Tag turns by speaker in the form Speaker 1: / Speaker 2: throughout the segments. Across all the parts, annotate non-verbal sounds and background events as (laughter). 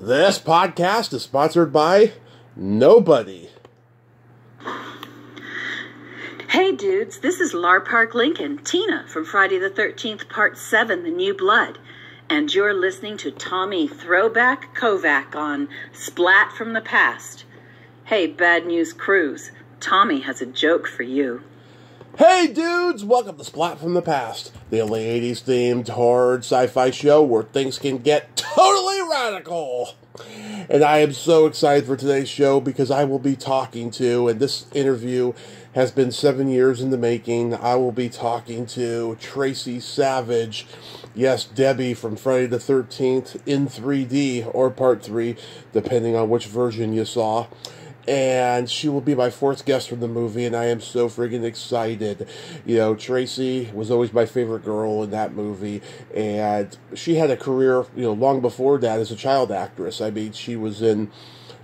Speaker 1: This podcast is sponsored by nobody.
Speaker 2: Hey dudes, this is Lar Park Lincoln, Tina from Friday the 13th, Part 7, The New Blood. And you're listening to Tommy Throwback Kovac on Splat from the Past. Hey, Bad News Cruise, Tommy has a joke for you.
Speaker 1: Hey dudes, welcome to Splat from the Past, the only 80s themed horror sci fi show where things can get totally radical. And I am so excited for today's show because I will be talking to, and this interview has been seven years in the making. I will be talking to Tracie Savage. Yes, Debbie from Friday the 13th in 3D or Part 3, depending on which version you saw and she will be my fourth guest from the movie, and I am so friggin' excited. You know, Tracie was always my favorite girl in that movie, and she had a career, you know, long before that as a child actress. I mean, she was in.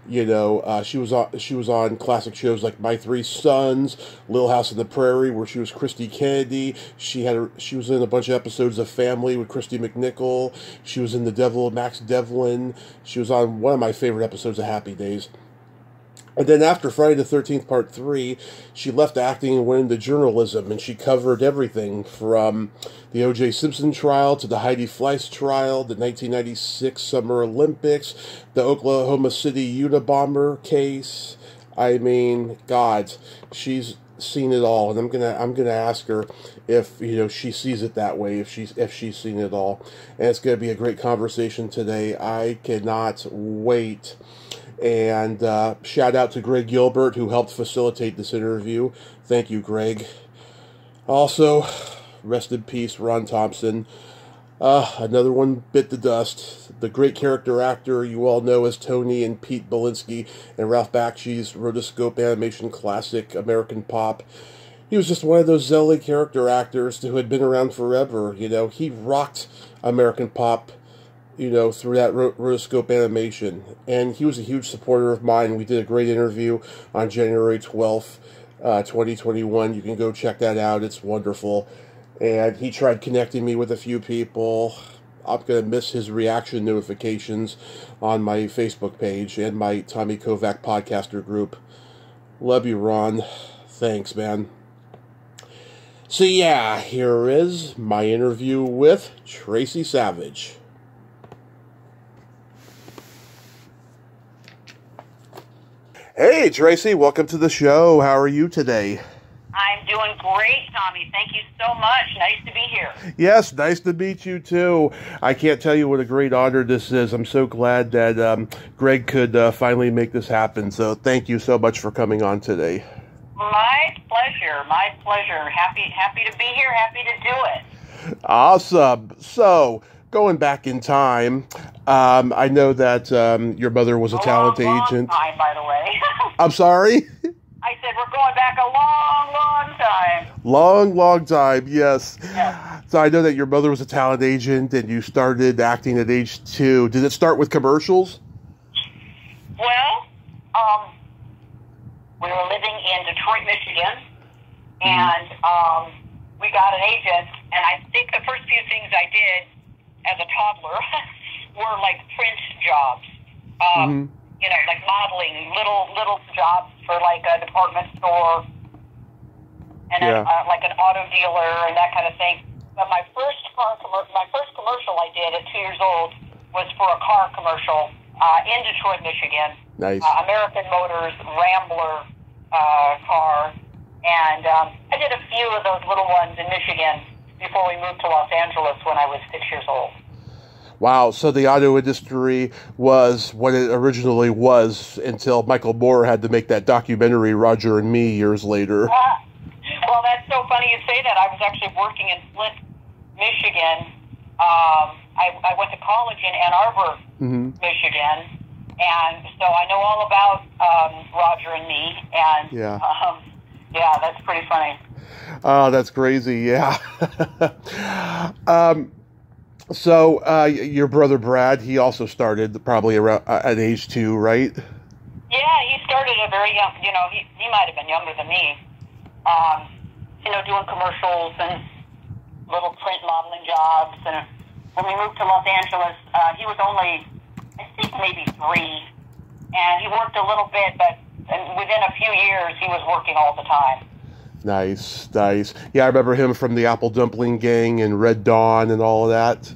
Speaker 1: You know, uh, she was on she was on classic shows like My Three Sons, Little House on the Prairie, where she was Christy Kennedy. She had a, she was in a bunch of episodes of Family with Kristy McNichol. She was in The Devil Max Devlin. She was on one of my favorite episodes of Happy Days. And then after Friday the 13th, part three, she left acting and went into journalism, and she covered everything from the O.J. Simpson trial to the Heidi Fleiss trial, the 1996 Summer Olympics, the Oklahoma City Unabomber case. I mean, God, she's seen it all, and I'm gonna I'm gonna ask her if you know she sees it that way, if she's if she's seen it all, and it's gonna be a great conversation today. I cannot wait. And uh, shout out to Greg Gilbert, who helped facilitate this interview. Thank you, Greg. Also, rest in peace, Ron Thompson. Uh, another one bit the dust. The great character actor you all know as Tony and Pete Belinsky and Ralph Bakshi's rotoscope animation classic American Pop. He was just one of those Zelly character actors who had been around forever. You know, he rocked American Pop you know, through that rotoscope animation. And he was a huge supporter of mine. We did a great interview on January 12th, uh, 2021. You can go check that out. It's wonderful. And he tried connecting me with a few people. I'm going to miss his reaction notifications on my Facebook page and my Tommy Kovac podcaster group. Love you, Ron. Thanks, man. So, yeah, here is my interview with Tracie Savage. Hey, Tracie, welcome to the show. How are you today?
Speaker 3: I'm doing great, Tommy. Thank you so much. Nice to be here.
Speaker 1: Yes, nice to meet you too. I can't tell you what a great honor this is. I'm so glad that um, Greg could uh, finally make this happen. So thank you so much for coming on today.
Speaker 3: My pleasure. My pleasure. Happy, happy to be here. Happy to do it.
Speaker 1: Awesome. So going back in time, um, I know that um, your mother was a, a talent
Speaker 3: long,
Speaker 1: agent.
Speaker 3: Long time, by the way. (laughs)
Speaker 1: I'm sorry.
Speaker 3: I said we're going back a long, long time.
Speaker 1: Long, long time. Yes. So I know that your mother was a talent agent, and you started acting at age two. Did it start with commercials?
Speaker 3: Well, um, we were living in Detroit, Michigan, mm-hmm. and um, we got an agent. And I think the first few things I did as a toddler (laughs) were like print jobs. Um, mm-hmm. You know, like modeling, little little jobs for like a department store and yeah. a, uh, like an auto dealer and that kind of thing. But my first car commer- my first commercial I did at two years old was for a car commercial uh, in Detroit, Michigan.
Speaker 1: Nice.
Speaker 3: Uh, American Motors Rambler uh, car, and um, I did a few of those little ones in Michigan before we moved to Los Angeles when I was six years old.
Speaker 1: Wow, so the auto industry was what it originally was until Michael Moore had to make that documentary, Roger and Me, years later. (laughs)
Speaker 3: Well, that's so funny you say that. I was actually working in Flint, Michigan. Um, I, I went to college in Ann Arbor, mm-hmm. Michigan, and so I know all about um, Roger and Me, and yeah, um, yeah, that's pretty funny.
Speaker 1: Oh, that's crazy. Yeah. (laughs) um, so uh, your brother Brad, he also started probably around uh, at age two, right?
Speaker 3: Yeah, he started a very young. You know, he he might have been younger than me. Um, you know, doing commercials and little print modeling jobs. And when we moved to Los Angeles, uh, he was only, I think, maybe three, and he worked a little bit, but within a few years, he was working all the time.
Speaker 1: Nice, nice. Yeah, I remember him from the Apple Dumpling Gang and Red Dawn and all of that.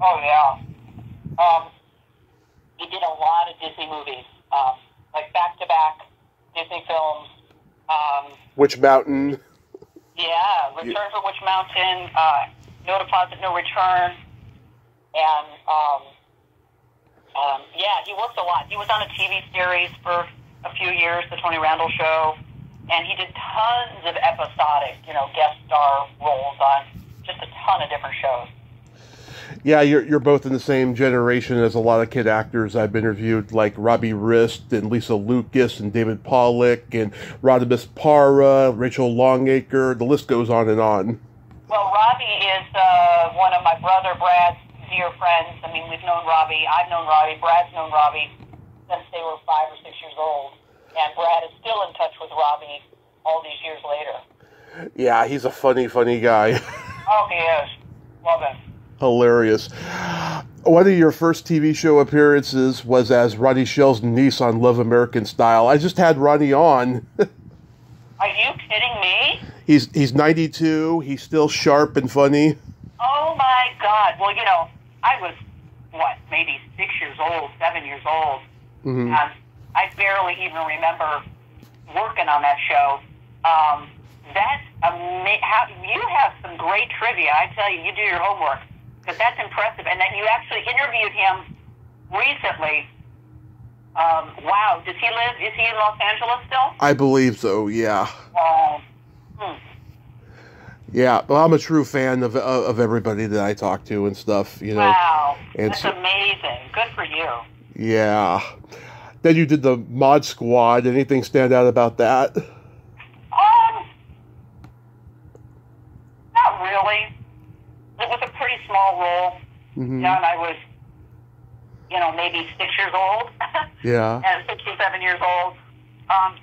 Speaker 3: Oh yeah. Um, he did a lot of Disney movies, um, like back to back Disney films. Um,
Speaker 1: Witch Mountain.
Speaker 3: yeah, Return from Witch Mountain, uh, No Deposit, No Return, and um, um, yeah, he worked a lot. He was on a TV series for a few years, The Tony Randall Show, and he did tons of episodic, you know, guest star roles on just a ton of different shows.
Speaker 1: Yeah, you're you're both in the same generation as a lot of kid actors I've interviewed, like Robbie Rist and Lisa Lucas and David Pollock and Radames Pera, Rachel Longaker. The list goes on and on.
Speaker 3: Well, Robbie is uh, one of my brother Brad's dear friends. I mean, we've known Robbie. I've known Robbie. Brad's known Robbie since they were five or six years old. And Brad is still in touch with Robbie all these years later.
Speaker 1: Yeah, he's a funny, funny guy. (laughs)
Speaker 3: Oh, he is. Love him.
Speaker 1: Hilarious. One of your first TV show appearances was as Ronnie Schell's niece on Love American Style. I just had Ronnie on. (laughs)
Speaker 3: Are you kidding me?
Speaker 1: he's he's 92. He's still sharp and funny.
Speaker 3: Oh my God! Well, you know, I was what, maybe six years old, seven years old,
Speaker 1: Mhm.
Speaker 3: and I barely even remember working on that show. Um, that's ama- how you have some great trivia. I tell you, you do your homework because that's impressive. And that you actually interviewed him recently. Um, wow, does he live? Is he in Los Angeles still?
Speaker 1: I believe so. Yeah.
Speaker 3: Um, hmm.
Speaker 1: Yeah, well, I'm a true fan of of everybody that I talk to and stuff. You know.
Speaker 3: Wow,
Speaker 1: and
Speaker 3: that's
Speaker 1: so-
Speaker 3: amazing. Good for you.
Speaker 1: Yeah. Then you did the Mod Squad. Anything stand out about that?
Speaker 3: Um, not really. It was a pretty small role.
Speaker 1: hmm
Speaker 3: Yeah, and I was, you know, maybe six years old, (laughs)
Speaker 1: Yeah.
Speaker 3: and six or seven years old. Um,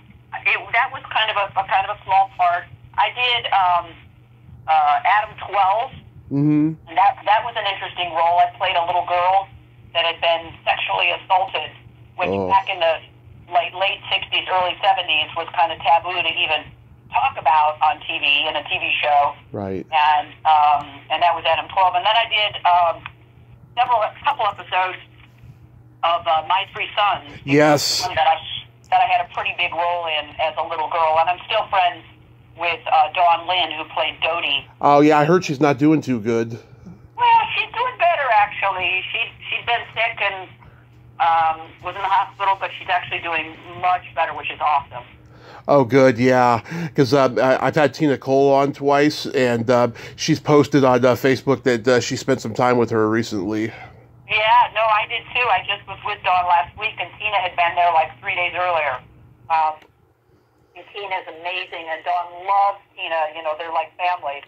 Speaker 3: it, that was kind of a, a kind of a small part. I did um, uh, Adam Twelve,
Speaker 1: hmm
Speaker 3: and that that was an interesting role. I played a little girl that had been sexually assaulted, which
Speaker 1: Oh.
Speaker 3: back in the late late sixties, early seventies was kind of taboo to even talk about on TV in a TV show
Speaker 1: Right.
Speaker 3: and um, and that was Adam Twelve. And then I did um, several, a couple episodes of uh, My Three Sons.
Speaker 1: Yes.
Speaker 3: That I that I had a pretty big role in as a little girl, and I'm still friends with uh, Dawn Lynn, who played Dodie.
Speaker 1: Oh yeah, I heard she's not doing too good.
Speaker 3: Well, she's doing better actually. She she's been sick and um, was in the hospital, but she's actually doing much better, which is awesome.
Speaker 1: Oh, good, yeah. Because uh, I- I've had Tina Cole on twice, and uh, she's posted on uh, Facebook that uh, she spent some time with her recently.
Speaker 3: Yeah, no, I did too. I just was with Dawn last week, and Tina had been there like three days earlier. Um, and Tina's amazing, and Dawn loves Tina. You know, they're like family,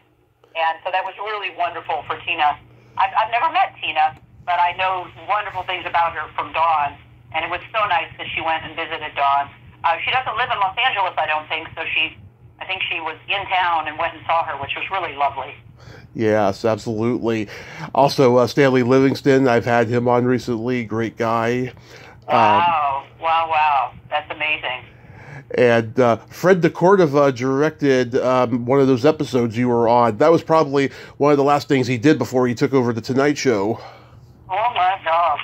Speaker 3: and so that was really wonderful for Tina. I've, I've never met Tina, but I know wonderful things about her from Dawn, and it was so nice that she went and visited Dawn. Uh, she doesn't live in Los Angeles, I don't think, so she, I think she was in town and went and saw her, which was really lovely.
Speaker 1: Yes, absolutely. Also, uh, Stanley Livingston, I've had him on recently. Great guy. Um,
Speaker 3: Wow, wow, wow, that's amazing.
Speaker 1: And uh, Fred DeCordova directed um, one of those episodes you were on. That was probably one of the last things he did before he took over the Tonight Show.
Speaker 3: Oh my God.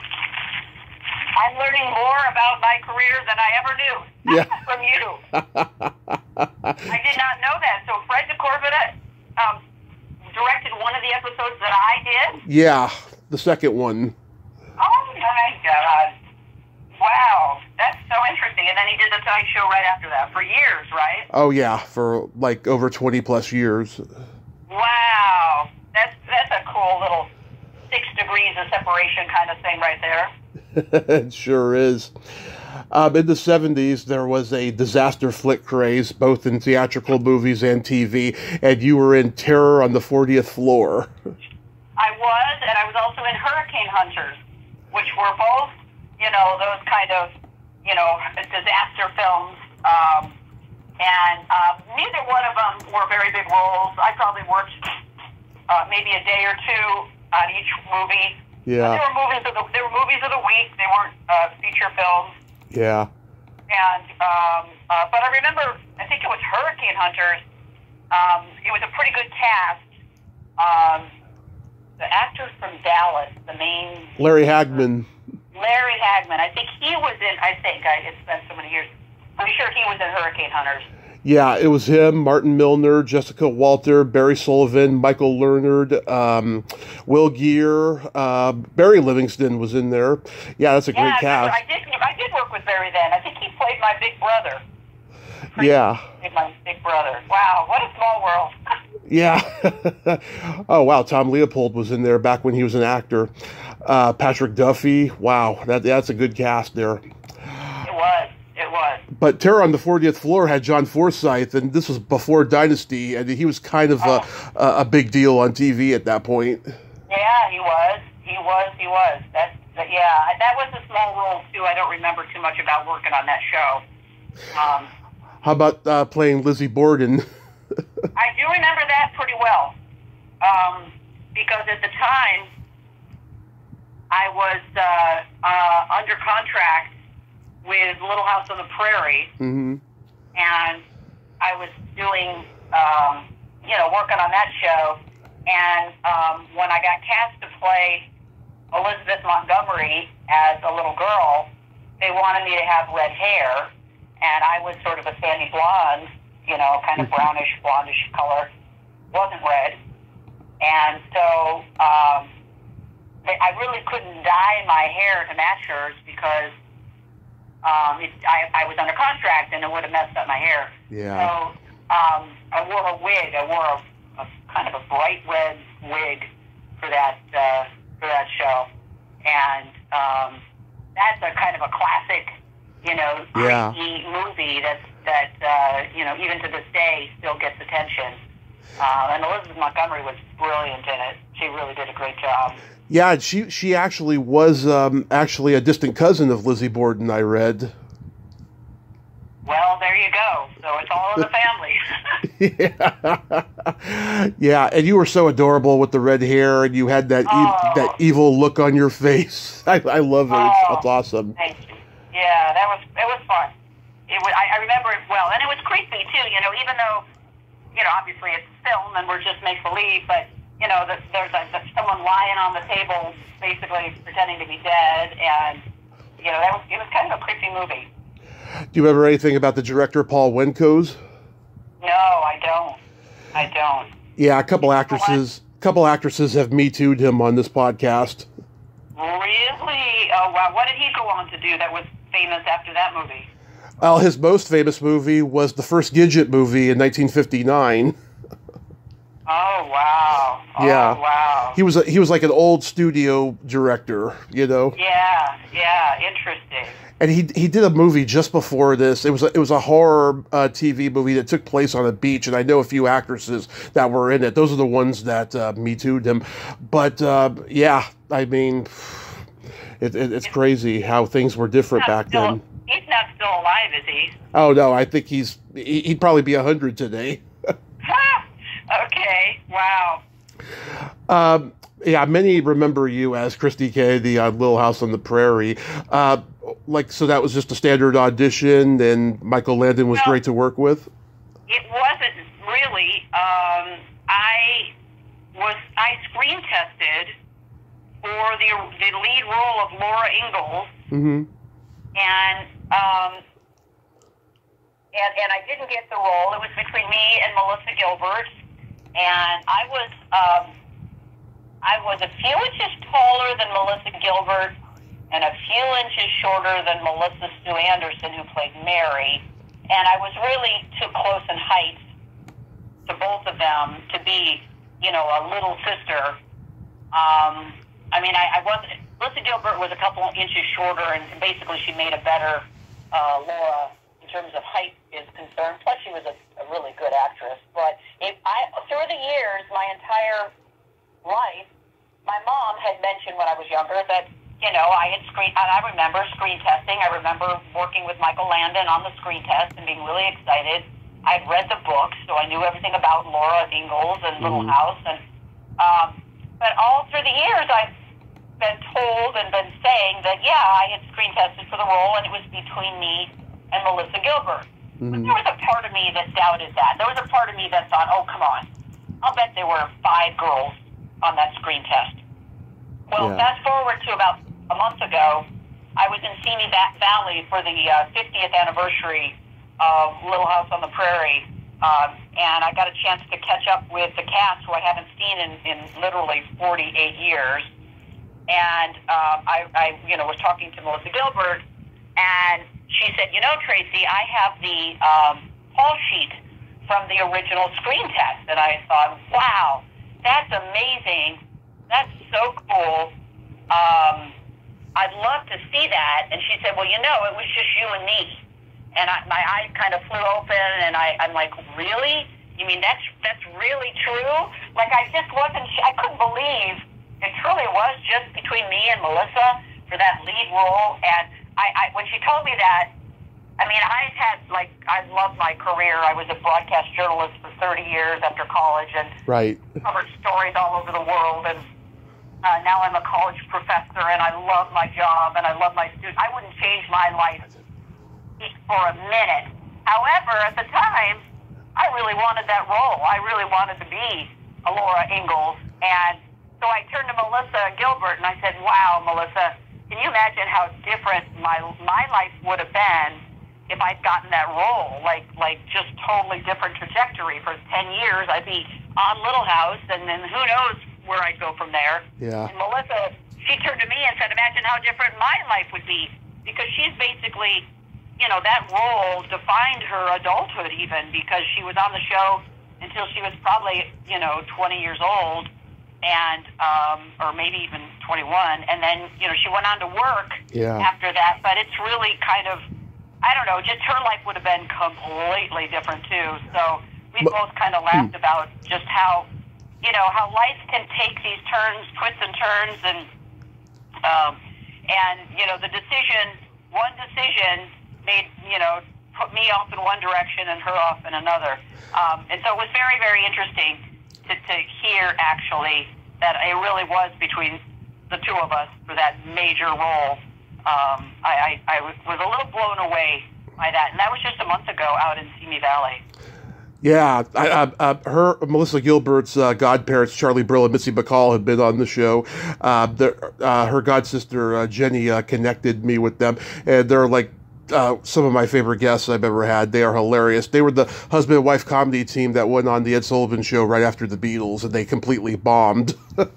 Speaker 3: I'm learning more about my career than I ever knew
Speaker 1: Yeah. (laughs)
Speaker 3: from you. I did not know that. So Fred DeCordova um, directed one of the episodes that I did.
Speaker 1: yeah, the second one.
Speaker 3: Oh my God. Wow. That's so interesting. And then he did the Tonight Show right after that for years, right?
Speaker 1: Oh yeah, for like over twenty plus years.
Speaker 3: Wow. That's that's a cool little six degrees of separation kind of thing right there. (laughs)
Speaker 1: it sure is. Um, in the 70s, there was a disaster flick craze, both in theatrical movies and TV, and you were in Terror on the 40th Floor. (laughs)
Speaker 3: I was, and I was also in Hurricane Hunters, which were both, you know, those kind of, you know, disaster films. Um, and uh, neither one of them were very big roles. I probably worked uh, maybe a day or two on each movie.
Speaker 1: Yeah.
Speaker 3: They were movies of the they were movies of the week. They weren't uh, feature films.
Speaker 1: Yeah.
Speaker 3: And um, uh, but I remember, I think it was Hurricane Hunters. Um, it was a pretty good cast. Um, the actor from Dallas, the main
Speaker 1: Larry Hagman.
Speaker 3: Larry Hagman. I think he was in. I think I it's been so many years. I'm sure he was in Hurricane Hunters.
Speaker 1: Yeah, it was him, Martin Milner, Jessica Walter, Barry Sullivan, Michael Leonard, um, Will Geer, uh, Barry Livingston was in there. Yeah, that's a great
Speaker 3: yeah, I,
Speaker 1: cast.
Speaker 3: I did. I did work with Barry then. I think he played my big brother.
Speaker 1: Yeah.
Speaker 3: My big brother. Wow, what a small world. (laughs)
Speaker 1: Yeah. (laughs) oh wow, Tom Leopold was in there back when he was an actor. Uh, Patrick Duffy. Wow, that that's a good cast there.
Speaker 3: it was. It was.
Speaker 1: But Terror on the 40th Floor had John Forsythe, and this was before Dynasty, and he was kind of a, a, a big deal on TV at that point.
Speaker 3: Yeah, he was. He was. He was. That's. That, yeah, that was a small role too. I don't remember too much about working on that show. Um,
Speaker 1: How about uh, playing Lizzie Borden? (laughs)
Speaker 3: I do remember that pretty well, um, because at the time I was uh, uh, under contract with Little House on the Prairie,
Speaker 1: hmm
Speaker 3: and I was doing, um, you know, working on that show. And um, when I got cast to play Elizabeth Montgomery as a little girl, they wanted me to have red hair, and I was sort of a sandy blonde, you know, kind of brownish, blondish color, wasn't red. And so um, I really couldn't dye my hair to match hers because um, it, I, I was under contract and it would have messed up my hair.
Speaker 1: Yeah.
Speaker 3: So um, I wore a wig. I wore a, a kind of a bright red wig for that uh, for that show, and um, that's a kind of a classic, you know,
Speaker 1: Yeah.
Speaker 3: movie that that uh, you know even to this day still gets attention. Uh, and Elizabeth Montgomery was brilliant in it. She really did a great job.
Speaker 1: Yeah, she she actually was um, actually a distant cousin of Lizzie Borden. I read.
Speaker 3: Well, there you go. So it's all in the family.
Speaker 1: yeah. (laughs) yeah, and you were so adorable with the red hair, and you had that e-
Speaker 3: Oh.
Speaker 1: that evil look on your face. (laughs) I, I love it.
Speaker 3: Oh.
Speaker 1: it's awesome.
Speaker 3: Thank you. Yeah, that was it was fun. It was, I, I remember it well, and it was creepy too. You know, even though you know obviously it's a film and we're just make believe, but you know that there's a, someone lying on the table, basically pretending to be dead, and you know that was it was kind of a creepy movie.
Speaker 1: Do you remember anything about the director Paul Wendkos?
Speaker 3: No, I don't. I don't.
Speaker 1: Yeah, a couple actresses. a Couple actresses have me too'd him on this podcast.
Speaker 3: Really? Oh wow! What did he go on to do that was famous after that movie?
Speaker 1: Well, his most famous movie was the first Gidget movie in 1959.
Speaker 3: Oh wow! Oh,
Speaker 1: Yeah.
Speaker 3: Wow.
Speaker 1: He was a, he was like an old studio director, you know.
Speaker 3: Yeah. Yeah. Interesting.
Speaker 1: And he he did a movie just before this. It was a, it was a horror uh, TV movie that took place on a beach, and I know a few actresses that were in it. Those are the ones that uh, me too'd him. But uh, yeah, I mean, it, it, it's crazy how things were different back
Speaker 3: still-
Speaker 1: then.
Speaker 3: He's not still alive, is he?
Speaker 1: Oh no, I think he's he- he'd probably be hundred today. (laughs)
Speaker 3: Okay. Wow.
Speaker 1: Um, yeah, many remember you as Christy K, the uh, Little House on the Prairie. Uh, like, so that was just a standard audition, and Michael Landon was great to work with.
Speaker 3: It wasn't really. Um, I was I screen tested for the the lead role of Laura Ingalls,
Speaker 1: hmm
Speaker 3: and um, and and I didn't get the role. It was between me and Melissa Gilbert, and I was um, I was a few inches taller than Melissa Gilbert, and a few inches shorter than Melissa Sue Anderson, who played Mary. And I was really too close in height to both of them to be, you know, a little sister. Um, I mean, I, I wasn't. Melissa Gilbert was a couple inches shorter, and basically she made a better uh, Laura in terms of height is concerned. Plus, she was a, a really good actress. But if I, through the years, my entire life, my mom had mentioned when I was younger that you know I had screen. And I remember screen testing. I remember working with Michael Landon on the screen test and being really excited. I'd read the books, so I knew everything about Laura Ingalls and Little
Speaker 1: Mhm.
Speaker 3: House, and um, but all through the years, I been told and been saying that yeah, I had screen tested for the role, and it was between me and Melissa Gilbert. But there was a part of me that doubted that. There was a part of me that thought, oh come on, I'll bet there were five girls on that screen test. Well,
Speaker 1: Yeah.
Speaker 3: fast forward to about a month ago, I was in Simi Valley for the uh, 50th anniversary of Little House on the Prairie, um, and I got a chance to catch up with the cast who I haven't seen in, in literally 48 years. And um, I, I, you know, was talking to Melissa Gilbert, and she said, "You know, Tracie, I have the um, call sheet from the original screen test." And I thought, "Wow, that's amazing! That's so cool." Um, I'd love to see that. And she said, well, you know, it was just you and me. And I, my eyes kind of flew open, and I, I'm like, really? You mean that's that's really true? Like I just wasn't. I couldn't believe it truly was just between me and Melissa for that lead role. And I, I when she told me that, I mean, I had like I loved my career. I was a broadcast journalist for 30 years after college, and
Speaker 1: Right.
Speaker 3: covered stories all over the world and uh, now I'm a college professor and I love my job and I love my students. I wouldn't change my life for a minute. However, at the time, I really wanted that role. I really wanted to be a Laura Ingalls. And so I turned to Melissa Gilbert and I said, wow, Melissa, can you imagine how different my, my life would have been if I'd gotten that role? Like, like just totally different trajectory. For 10 years, I'd be on Little House and then who knows where I'd go from there.
Speaker 1: Yeah.
Speaker 3: And Melissa, she turned to me and said, imagine how different my life would be. Because she's basically, you know, that role defined her adulthood even because she was on the show until she was probably, you know, 20 years old and, um, or maybe even 21. And then, you know, she went on to work
Speaker 1: Yeah.
Speaker 3: after that. But it's really kind of, I don't know, just her life would have been completely different too. So we
Speaker 1: But-
Speaker 3: both kind of laughed about just how, you know, how life can take these turns, twists and turns, and um, and you know, the decision, one decision made, you know, put me off in one direction and her off in another. Um, and so it was very, very interesting to, to hear actually that it really was between the two of us for that major role. Um, I, I, I was a little blown away by that, and that was just a month ago out in Simi Valley.
Speaker 1: Yeah, I, I, uh, her Melissa Gilbert's uh, godparents Charlie Brill and Mitzi McCall had been on the show. Uh, the, uh, her godsister uh, Jenny uh, connected me with them, and they're like uh, some of my favorite guests I've ever had. They are hilarious. They were the husband and wife comedy team that went on the Ed Sullivan Show right after the Beatles, and they completely bombed. (laughs)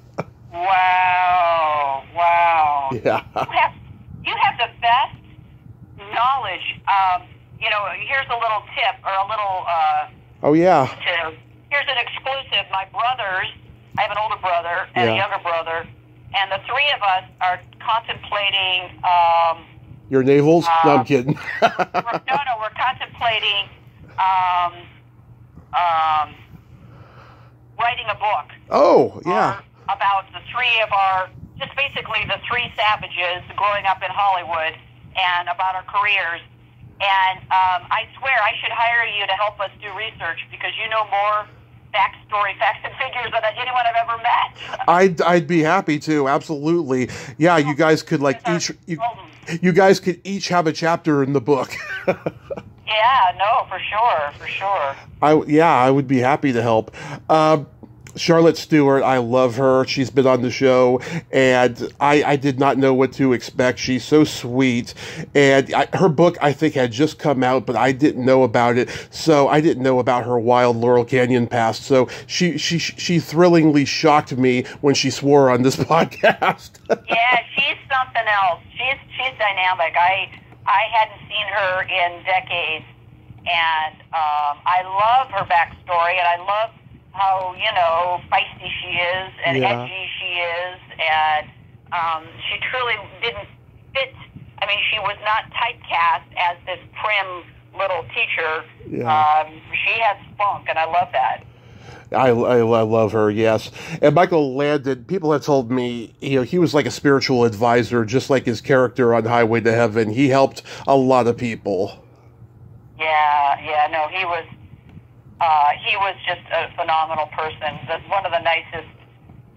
Speaker 3: Wow! Wow!
Speaker 1: yeah,
Speaker 3: you have you have the best knowledge. Um, you know, here's a little tip or a little uh,
Speaker 1: oh yeah,
Speaker 3: to here's an exclusive. My brothers, I have an older brother and a younger brother, and the three of us are contemplating. Um,
Speaker 1: your navels? no, I'm
Speaker 3: Uh,
Speaker 1: kidding.
Speaker 3: we're, (laughs) no, no, we're contemplating um, um, writing a book.
Speaker 1: oh yeah,
Speaker 3: about the three of our, just basically the three savages growing up in Hollywood and about our careers. And um, I swear I should hire you to help us do research because you know more backstory, facts, and figures than anyone I've ever met.
Speaker 1: I'd I'd be happy to. Absolutely. Yeah, you guys could like each you, you guys could each have a chapter in the book. (laughs)
Speaker 3: Yeah, no, for sure, for sure.
Speaker 1: I yeah, I would be happy to help. Um, Charlotte Stewart, I love her. She's been on the show, and I, I did not know what to expect. She's so sweet, and I, her book I think had just come out, but I didn't know about it, so I didn't know about her wild Laurel Canyon past. So she she she thrillingly shocked me when she swore on this (laughs) podcast.
Speaker 3: Yeah, she's something else. She's she's dynamic. I I hadn't seen her in decades, and um, I love her backstory, and I love how you know feisty she is and
Speaker 1: Yeah.
Speaker 3: edgy she is, and um, she truly didn't fit. I mean, she was not typecast as this prim little teacher.
Speaker 1: Yeah.
Speaker 3: Um, she has spunk, and I love that.
Speaker 1: I, I, I love her, yes. And Michael Landon, people have told me, you know, he was like a spiritual advisor, just like his character on Highway to Heaven. He helped a lot of people.
Speaker 3: Yeah, yeah, no, he was uh, he was just a phenomenal person. The, one of the nicest,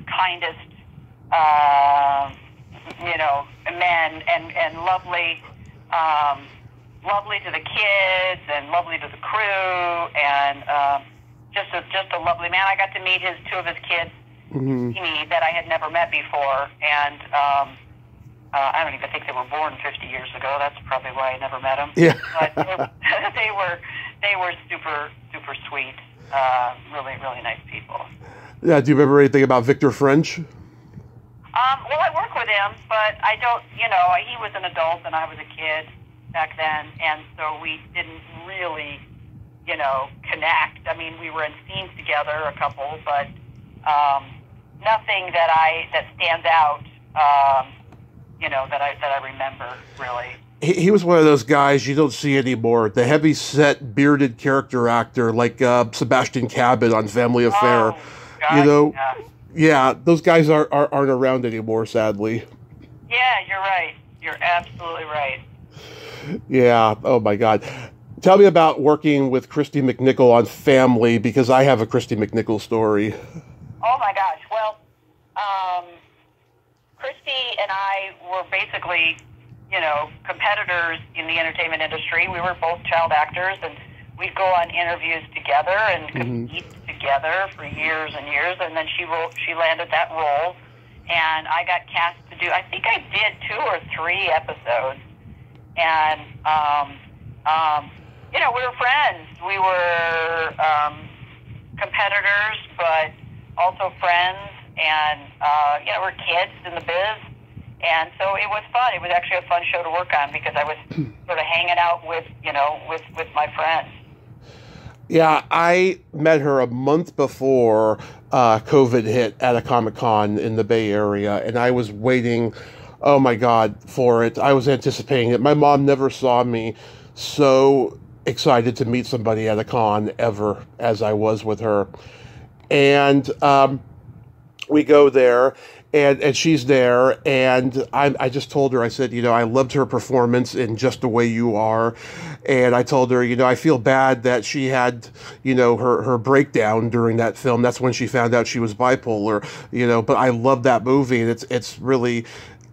Speaker 3: kindest, uh, you know, men and and lovely, um, lovely to the kids and lovely to the crew and um, just a just a lovely man. I got to meet his two of his kids,
Speaker 1: hmm
Speaker 3: me that I had never met before, and um, uh, I don't even think they were born 50 years ago. That's probably why I never met them.
Speaker 1: Yeah.
Speaker 3: but they, (laughs) they were they were super super sweet, uh, really really nice people.
Speaker 1: Yeah. Do you remember anything about Victor French?
Speaker 3: Um, well, I work with him, but I don't. You know, he was an adult and I was a kid back then, and so we didn't really, you know, connect. I mean, we were in scenes together, a couple, but um, nothing that I that stands out. Um, you know, that I that I remember really.
Speaker 1: He, he was one of those guys you don't see anymore. The heavy set, bearded character actor like uh, Sebastian Cabot on Family Affair.
Speaker 3: Oh, God,
Speaker 1: you know,
Speaker 3: yeah.
Speaker 1: yeah, those guys are, are, aren't around anymore, sadly.
Speaker 3: Yeah, you're right. You're absolutely right.
Speaker 1: Yeah. Oh my God. Tell me about working with Kristy McNichol on Family because I have a Kristy McNichol story.
Speaker 3: Oh my gosh. Well, um, Kristy and I were basically, you know, competitors in the entertainment industry. We were both child actors, and we'd go on interviews together and compete together for years and years. And then she ro- she landed that role, and I got cast to do. I think I did two or three episodes, and um, um, you know, we were friends. We were um, competitors, but also friends, and uh, you know, we're kids in the biz, and so it was fun. It was actually a fun show to work on because I was (clears throat) sort of hanging out with you know with with my friends.
Speaker 1: Yeah, I met her a month before uh, COVID hit at a Comic Con in the Bay Area, and I was waiting, oh my God, for it. I was anticipating it. My mom never saw me so excited to meet somebody at a con ever as I was with her. And um, we go there and, and she's there and I, I just told her i said you know i loved her performance in just the way you are. And i told her you know i feel bad that she had you know her, her breakdown during that film. That's when she found out she was bipolar you know but i love that movie and it's it's really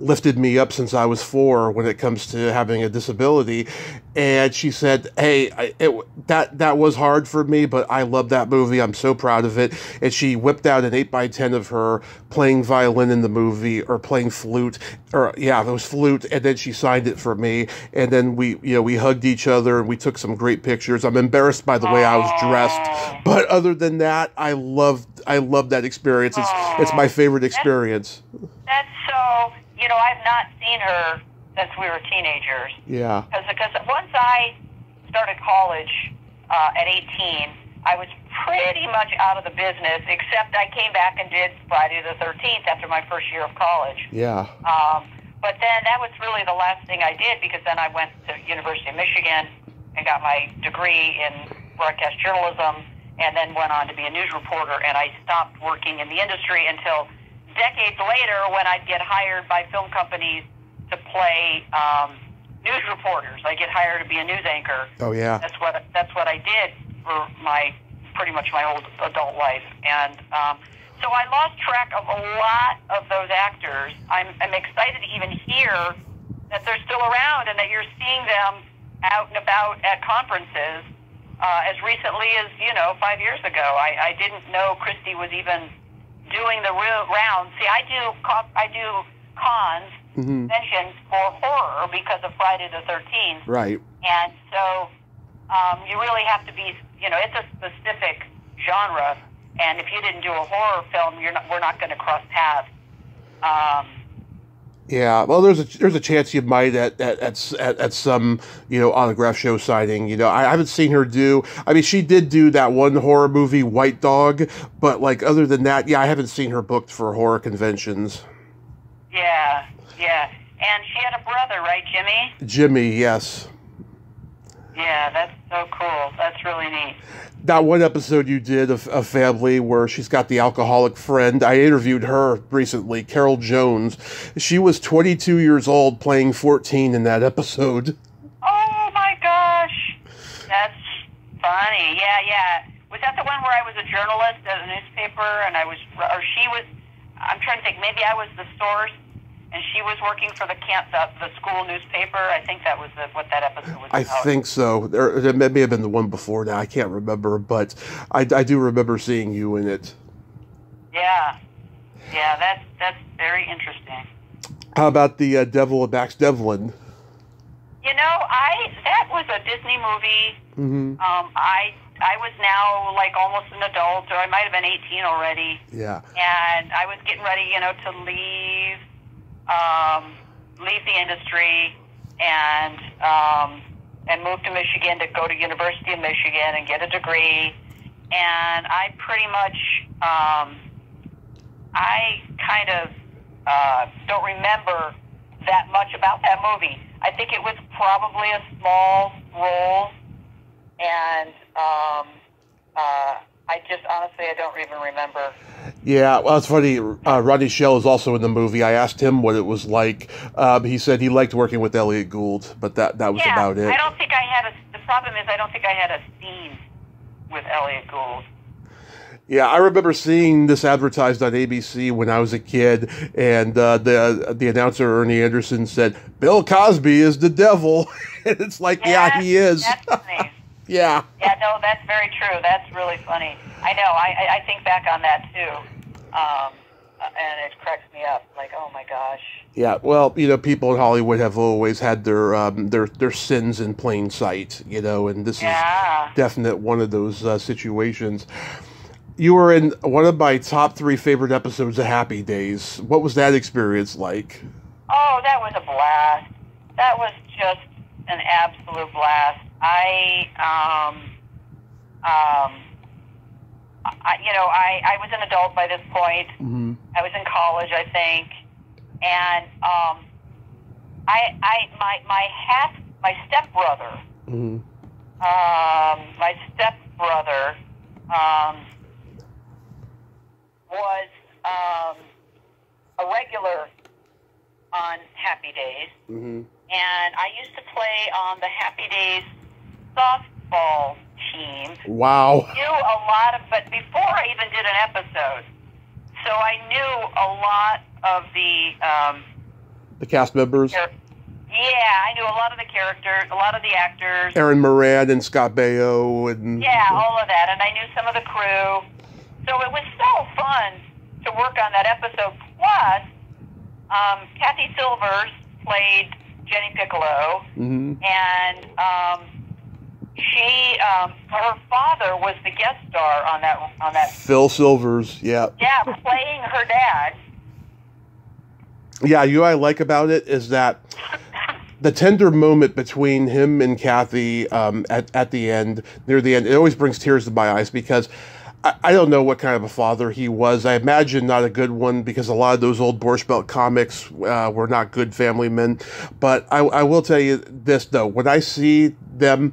Speaker 1: lifted me up since I was four when it comes to having a disability. And she said, "Hey, I, it, that that was hard for me, but I love that movie. I'm so proud of it." And she whipped out an eight by ten of her playing violin in the movie or playing flute, or yeah, it was flute. And then she signed it for me. And then we, you know, we hugged each other and we took some great pictures. I'm embarrassed by the way I was dressed, but other than that, I loved I loved that experience. It's it's my favorite experience.
Speaker 3: That's so. You know, I've not seen her since we were teenagers.
Speaker 1: Yeah.
Speaker 3: Because once I started college uh, at 18, I was pretty much out of the business, except I came back and did Friday the 13th after my first year of college.
Speaker 1: Yeah.
Speaker 3: Um, but then that was really the last thing I did because then I went to University of Michigan and got my degree in broadcast journalism and then went on to be a news reporter and I stopped working in the industry until decades later when I'd get hired by film companies to play um, news reporters. I get hired to be a news anchor.
Speaker 1: Oh yeah.
Speaker 3: That's what that's what I did for my pretty much my whole adult life, and um, so I lost track of a lot of those actors. I'm, I'm excited to even hear that they're still around and that you're seeing them out and about at conferences. Uh, as recently as you know, five years ago, I, I didn't know Kristy was even doing the ro- rounds. See, I do I do cons
Speaker 1: Mhm.
Speaker 3: conventions for horror because of Friday the Thirteenth.
Speaker 1: Right.
Speaker 3: And so um, you really have to be, you know, it's a specific genre. And if you didn't do a horror film, you're not, we're not going to cross paths. Um,
Speaker 1: Yeah. Well, there's a there's a chance you might at at, at at at some you know autograph show signing. You know, I haven't seen her do. I mean, she did do that one horror movie, White Dog, but like other than that, yeah, I haven't seen her booked for horror conventions.
Speaker 3: yeah, yeah. And she had a brother, right, Jimmy?
Speaker 1: Jimmy, yes.
Speaker 3: Yeah, that's so cool. That's really neat.
Speaker 1: That one episode you did of, a Family where she's got the alcoholic friend, I interviewed her recently, Carol Jones. She was 22 years old playing 14 in that episode.
Speaker 3: Oh my gosh, that's funny. Yeah, yeah. Was that the one where I was a journalist at a newspaper and I was, or she was? I'm trying to think. Maybe I was the source and she was working for the camp, the, the school newspaper. I think that was the, what that episode was
Speaker 1: I
Speaker 3: about.
Speaker 1: think so. There, there may have been the one before that. I can't remember, but I, I do remember seeing you in it.
Speaker 3: Yeah, yeah, that's that's very interesting.
Speaker 1: How about the uh, Devil of Max Devlin?
Speaker 3: You know, I that was a Disney movie.
Speaker 1: Mm-hmm.
Speaker 3: Um, I I was now like almost an adult, or I might have been 18 already,
Speaker 1: Yeah.
Speaker 3: and I was getting ready, you know, to leave um, leave the industry and um, and move to Michigan to go to University of Michigan and get a degree. And I pretty much um, I kind of uh, don't remember that much about that movie. I think it was probably a small role, and um, uh, I just honestly I don't even remember.
Speaker 1: Yeah, well, it's funny. Uh, Ronnie Schell is also in the movie. I asked him what it was like. Um, he said he liked working with Elliott Gould, but that that was
Speaker 3: yeah,
Speaker 1: about it.
Speaker 3: I don't think I had a. The problem is I don't think I had a scene with Elliott Gould.
Speaker 1: Yeah, I remember seeing this advertised on ABC when I was a kid, and uh, the the announcer Ernie Anderson said, "Bill Cosby is the devil," (laughs) and it's like, yeah, he is. (laughs) Yeah,
Speaker 3: Yeah, no, that's very true. That's really funny. I know. I, I, think back on that too, um, and it cracks me up. Like, oh my gosh.
Speaker 1: yeah. Well, you know, people in Hollywood have always had their um, their their sins in plain sight, you know, and this
Speaker 3: Yeah.
Speaker 1: is definite one of those uh, situations. You were in one of my top three favorite episodes of Happy Days. What was that experience like?
Speaker 3: Oh, that was a blast. That was just an absolute blast. I, um, um, I, you know, I, I was an adult by this point.
Speaker 1: Mm-hmm.
Speaker 3: I was in college, I think, and um, I, I, my, my half, my stepbrother,
Speaker 1: Mm-hmm.
Speaker 3: um, my stepbrother, um, was um, a regular on Happy Days,
Speaker 1: Mm-hmm.
Speaker 3: and I used to play on the Happy Days softball team.
Speaker 1: Wow.
Speaker 3: Knew a lot of, but before I even did an episode, so I knew a lot of the. Um,
Speaker 1: The cast members,
Speaker 3: yeah, I knew a lot of the characters, a lot of the actors.
Speaker 1: Erin Moran and Scott Baio, and
Speaker 3: Yeah, all of that, and I knew some of the crew. So it was so fun to work on that episode. Plus, um, Cathy Silvers played Jenny Piccolo,
Speaker 1: hmm
Speaker 3: and um, she, um, her father was the guest star on that on that.
Speaker 1: Phil Silvers. Yeah,
Speaker 3: Yeah, playing her dad.
Speaker 1: yeah. You know what I like about it is that the tender moment between him and Cathy um, at at the end, near the end, it always brings tears to my eyes because. I, I don't know what kind of a father he was. I imagine not a good one because a lot of those old Borscht Belt comics uh, were not good family men. But I, I will tell you this though: when I see them,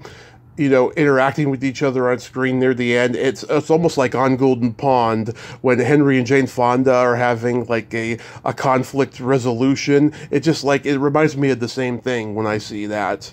Speaker 1: you know, interacting with each other on screen near the end, it's it's almost like on Golden Pond when Henry and Jane Fonda are having like a a conflict resolution. It just like it reminds me of the same thing when I see that.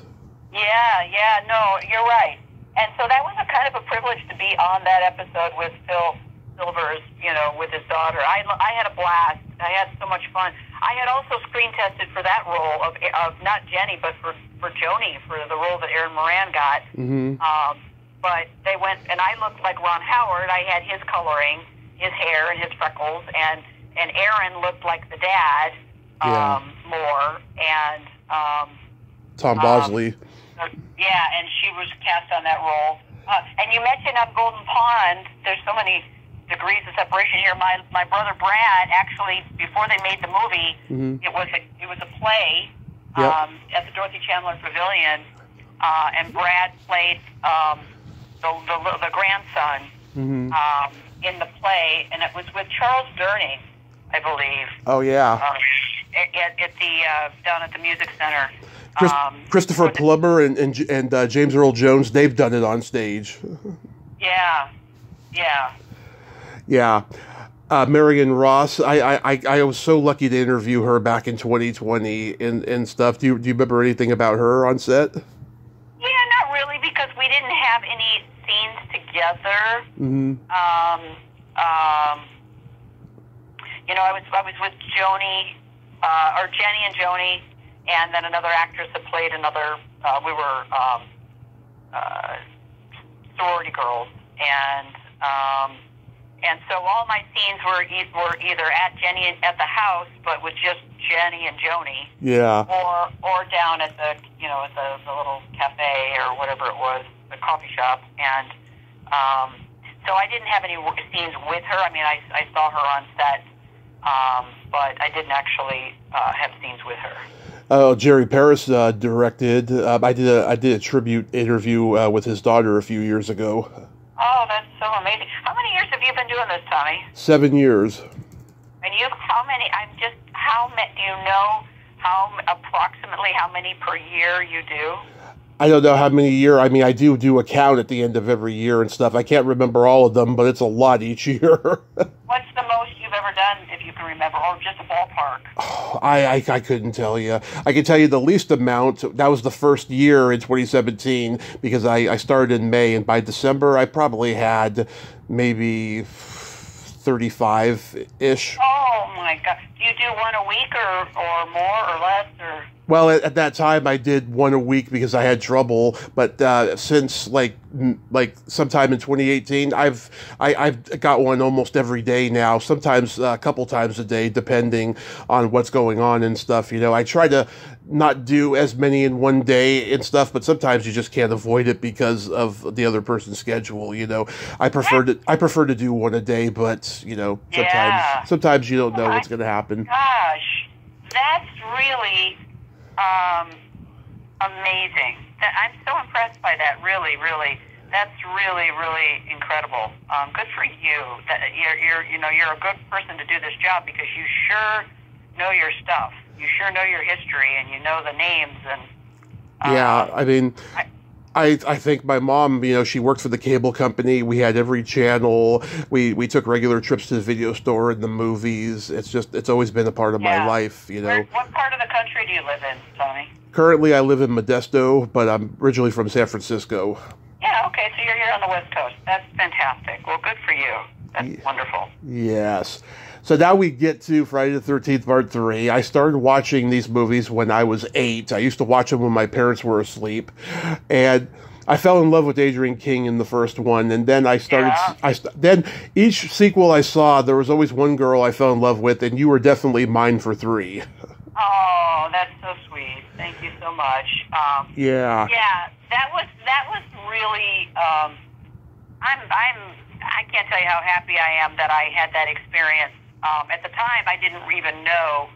Speaker 3: Yeah, yeah, no, you're right. And so that was a kind of a privilege to be on that episode with Phil Silvers, you know, with his daughter. I, I had a blast. I had so much fun. I had also screen tested for that role of, of not Jenny, but for, for Joanie, for the role that Erin Moran got.
Speaker 1: hmm
Speaker 3: Um, but they went, and I looked like Ron Howard. I had his coloring, his hair, and his freckles, and and Erin looked like the dad
Speaker 1: Yeah.
Speaker 3: um, more. And um,
Speaker 1: Tom
Speaker 3: Um,
Speaker 1: Bosley.
Speaker 3: uh, Yeah, and she was cast on that role. Uh, and you mentioned on Golden Pond, there's so many degrees of separation here. My my brother Brad actually, before they made the movie,
Speaker 1: Mhm.
Speaker 3: it was a it was a play
Speaker 1: Yep.
Speaker 3: um, at the Dorothy Chandler Pavilion, uh, and Brad played um, the, the the grandson
Speaker 1: hmm
Speaker 3: um, in the play, and it was with Charles Durning, I believe,
Speaker 1: Oh yeah,
Speaker 3: um, at, at the uh, down at the Music Center.
Speaker 1: Chris,
Speaker 3: Um,
Speaker 1: Christopher Plummer and and, and uh, James Earl Jones. They've done it on stage.
Speaker 3: Yeah, yeah.
Speaker 1: Yeah. Uh, Marion Ross, I, I, I- was so lucky to interview her back in 2020 and, and stuff. Do you, do you remember anything about her on set?
Speaker 3: Yeah, not really, because we didn't have any scenes together.
Speaker 1: Mm-hmm.
Speaker 3: Um, um, you know, I was I was with Joanie uh, or Jenny and Joanie, and then another actress that played another. Uh, we were um, uh, sorority girls, and um, and so all my scenes were e- were either at Jenny at the house, but with just Jenny and Joanie,
Speaker 1: Yeah.
Speaker 3: or or down at the you know at the, the little cafe or whatever it was, the coffee shop, and um, so I didn't have any scenes with her. I mean, I I saw her on set, um, but I didn't actually uh, have scenes with her.
Speaker 1: Oh, Jerry Paris uh, directed. Um, I did a I did a tribute interview uh, with his daughter a few years ago.
Speaker 3: Oh, that's so amazing! How many years have you been doing this, Tommy?
Speaker 1: Seven years.
Speaker 3: And you, how many? I'm just how many? Do you know how approximately how many per year you do?
Speaker 1: I don't know how many year. I mean, I do do a count at the end of every year and stuff. I can't remember all of them, but it's a lot each (laughs) year.
Speaker 3: What's the most you've ever done, if you can remember, or just a ballpark? (sighs)
Speaker 1: I, I I couldn't tell you. I can tell you the least amount. That was the first year in 2017 because I I started in May, and by December I probably had maybe 35 ish.
Speaker 3: Oh my God! Do you do one a week, or or more, or less, or?
Speaker 1: Well, at, at that time, I did one a week because I had trouble. But uh, since like m- like sometime in 2018, I've I, I've got one almost every day now. Sometimes uh, a couple times a day, depending on what's going on and stuff. You know, I try to not do as many in one day and stuff, but sometimes you just can't avoid it because of the other person's schedule. You know, I prefer to I prefer to do one a day, but you know, sometimes
Speaker 3: Yeah.
Speaker 1: sometimes you don't know what's going to happen.
Speaker 3: Gosh, that's really um, amazing. That, I'm so impressed by that. Really, really, that's really, really incredible. Um, good for you. That you're, you're, you know, you're a good person to do this job because you sure know your stuff. You sure know your history and you know the names and. Uh,
Speaker 1: Yeah, I mean,
Speaker 3: I-
Speaker 1: I I think my mom, you know, she worked for the cable company. We had every channel. We we took regular trips to the video store and the movies. It's just it's always been a part of my life, you
Speaker 3: Where,
Speaker 1: know.
Speaker 3: what part of the country do you live in, Tony?
Speaker 1: Currently, I live in Modesto, but I'm originally from San Francisco.
Speaker 3: Yeah, okay, so you're here on the West Coast. That's fantastic. Well, good for you. That's
Speaker 1: Yeah.
Speaker 3: wonderful.
Speaker 1: Yes. So now we get to Friday the 13th, Part 3. I started watching these movies when I was eight. I used to watch them when my parents were asleep. And I fell in love with Adrienne King in the first one. And then I started,
Speaker 3: Yeah.
Speaker 1: I then each sequel I saw, there was always one girl I fell in love with, and you were definitely mine for three.
Speaker 3: Oh, that's so sweet. Thank you so much. Um,
Speaker 1: Yeah.
Speaker 3: yeah, that was that was really. Um, I'm I'm I can't tell you how happy I am that I had that experience. Um, at the time, I didn't even know